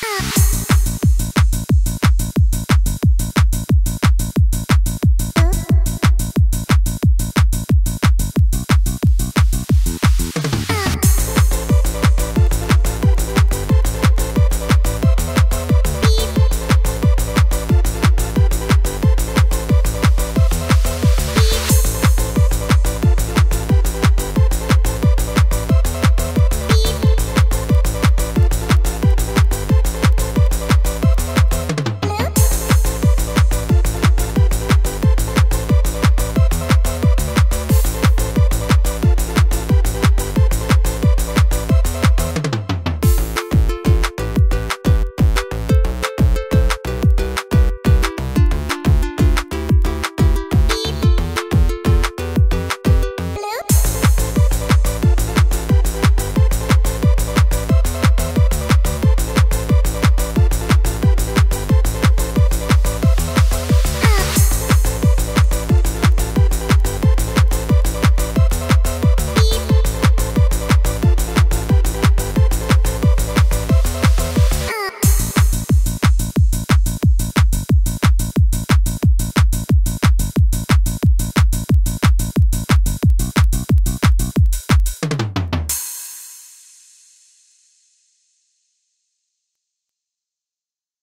Ah.